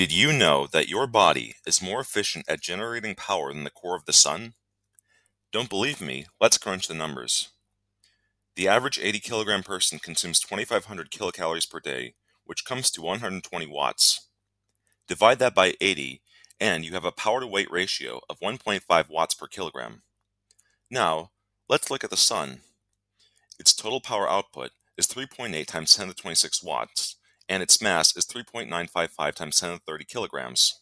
Did you know that your body is more efficient at generating power than the core of the sun? Don't believe me? Let's crunch the numbers. The average 80 kilogram person consumes 2500 kilocalories per day, which comes to 120 watts. Divide that by 80, and you have a power to weight ratio of 1.5 watts per kilogram. Now, let's look at the sun. Its total power output is 3.8 times 10 to the 26 watts, and its mass is 3.955 times 10 to the 30 kilograms.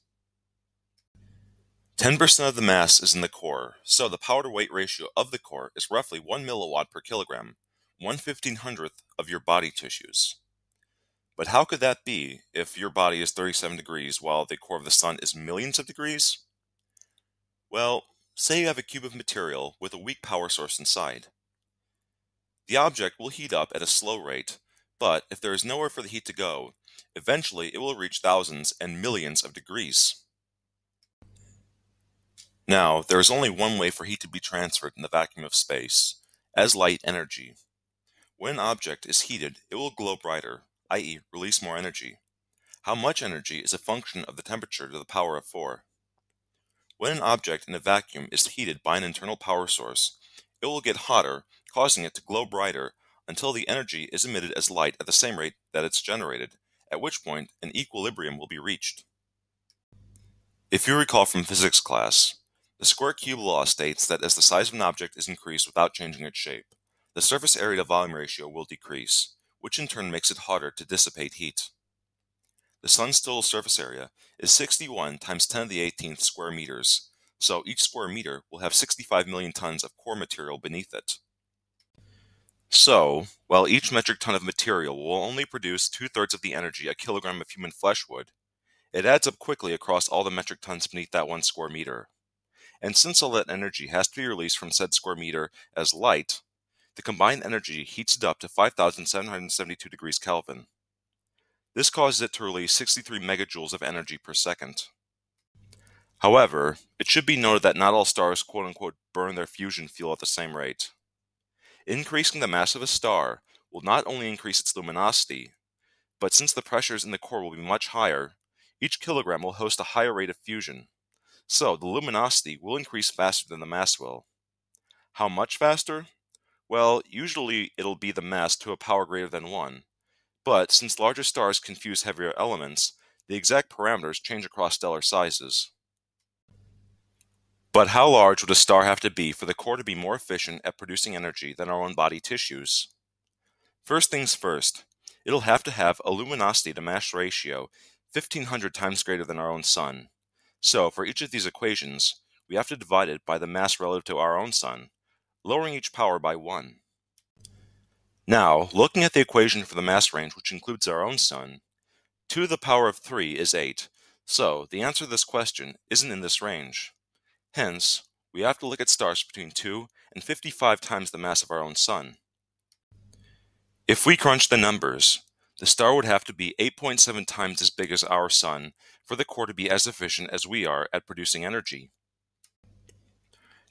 10% of the mass is in the core, so the power to weight ratio of the core is roughly 1 milliwatt per kilogram, 1 1500th of your body tissues. But how could that be if your body is 37 degrees while the core of the sun is millions of degrees? Well, say you have a cube of material with a weak power source inside. The object will heat up at a slow rate, but if there is nowhere for the heat to go, eventually it will reach thousands and millions of degrees. Now, there is only one way for heat to be transferred in the vacuum of space, as light energy. When an object is heated, it will glow brighter, i.e., release more energy. How much energy is a function of the temperature to the power of 4. When an object in a vacuum is heated by an internal power source, it will get hotter causing it to glow brighter until the energy is emitted as light at the same rate that it's generated, at which point an equilibrium will be reached. If you recall from physics class, the square cube law states that as the size of an object is increased without changing its shape, the surface area to volume ratio will decrease, which in turn makes it harder to dissipate heat. The sun's total surface area is 61 times 10 to the 18th square meters, so each square meter will have 65 million tons of core material beneath it. So, while each metric ton of material will only produce two-thirds of the energy a kilogram of human flesh would, it adds up quickly across all the metric tons beneath that one square meter. And since all that energy has to be released from said square meter as light, the combined energy heats it up to 5,772 degrees Kelvin. This causes it to release 63 megajoules of energy per second. However, it should be noted that not all stars quote unquote burn their fusion fuel at the same rate. Increasing the mass of a star will not only increase its luminosity, but since the pressures in the core will be much higher, each kilogram will host a higher rate of fusion. So the luminosity will increase faster than the mass will. How much faster? Well, usually it'll be the mass to a power greater than 1. But since larger stars can fuse heavier elements, the exact parameters change across stellar sizes. But how large would a star have to be for the core to be more efficient at producing energy than our own body tissues? First things first, it'll have to have a luminosity to mass ratio 1500 times greater than our own sun. So for each of these equations, we have to divide it by the mass relative to our own sun, lowering each power by 1. Now, looking at the equation for the mass range which includes our own sun, 2 to the power of 3 is 8, so the answer to this question isn't in this range. Hence, we have to look at stars between 2 and 55 times the mass of our own Sun. If we crunch the numbers, the star would have to be 8.7 times as big as our Sun for the core to be as efficient as we are at producing energy.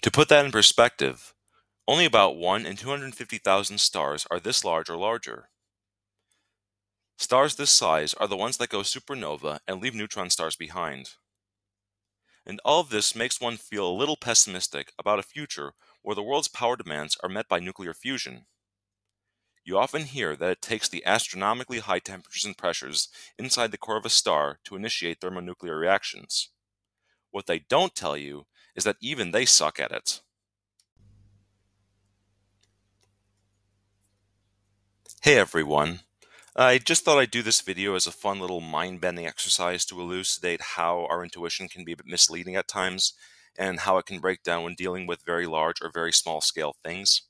To put that in perspective, only about 1 in 250,000 stars are this large or larger. Stars this size are the ones that go supernova and leave neutron stars behind and all of this makes one feel a little pessimistic about a future where the world's power demands are met by nuclear fusion. You often hear that it takes the astronomically high temperatures and pressures inside the core of a star to initiate thermonuclear reactions. What they don't tell you is that even they suck at it. Hey everyone, I just thought I'd do this video as a fun little mind-bending exercise to elucidate how our intuition can be a bit misleading at times and how it can break down when dealing with very large or very small scale things.